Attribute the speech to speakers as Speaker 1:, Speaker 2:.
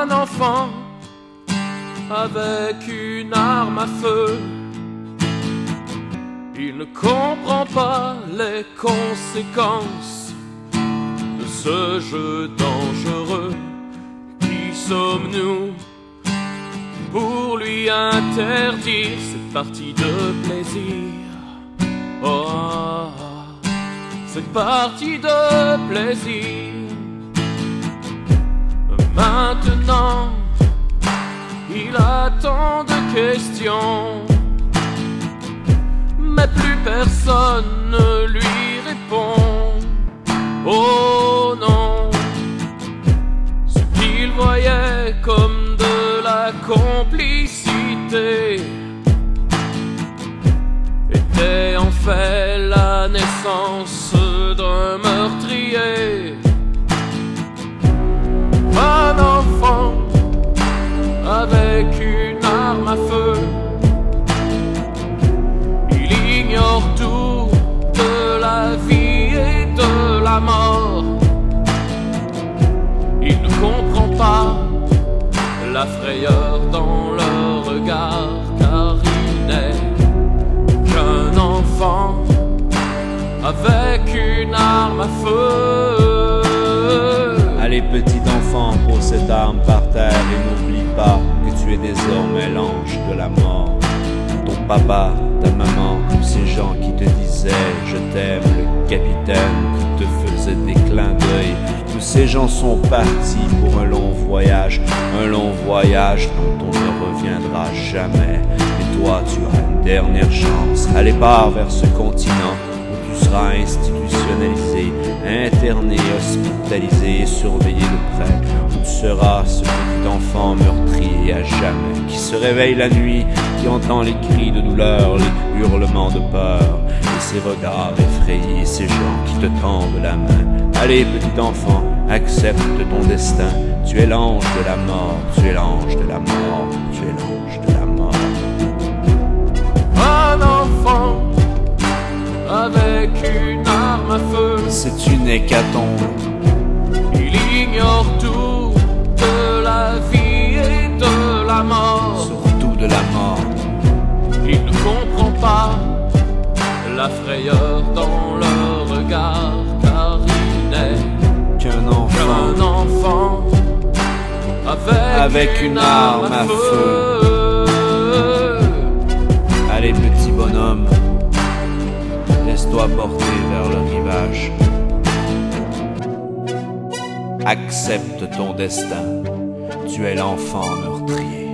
Speaker 1: Un enfant avec une arme à feu. Il ne comprend pas les conséquences de ce jeu dangereux. Qui sommes-nous pour lui interdire cette partie de plaisir? Oh, cette partie de plaisir. Maintenant, il a tant de questions, mais plus personne ne lui répond. Oh non, ce qu'il voyait comme de la complicité était en fait la naissance d'un meurtrier. La frayeur dans le regard, car il n'est qu'un enfant avec une arme à feu.
Speaker 2: Allez petit enfant, pose cette arme par terre et n'oublie pas que tu es désormais l'ange de la mort. Ton papa, ta maman, tous ces gens qui te disaient je t'aime, le capitaine qui te faisait des clins d'œil, tous ces gens sont partis pour voyage dont on ne reviendra jamais. Et toi, tu as une dernière chance. Allez pars vers ce continent où tu seras institutionnalisé, interné, hospitalisé, surveillé de près, où tu seras ce petit enfant meurtri à jamais, qui se réveille la nuit, qui entend les cris de douleur, les hurlements de peur, et ces regards effrayés, ces gens qui te tendent la main. Allez, petit enfant, accepte ton destin. Tu es l'ange de la mort, tu es l'ange de la mort, tu es l'ange de la mort.
Speaker 1: Un enfant avec une arme à feu.
Speaker 2: C'est une hécatombe.
Speaker 1: Il ignore tout de la vie et de la mort.
Speaker 2: surtout de la mort.
Speaker 1: Il ne comprend pas la frayeur dans le regard,
Speaker 2: avec, une arme à Allez petit bonhomme, laisse-toi porter vers le rivage. Accepte ton destin, tu es l'enfant meurtrier.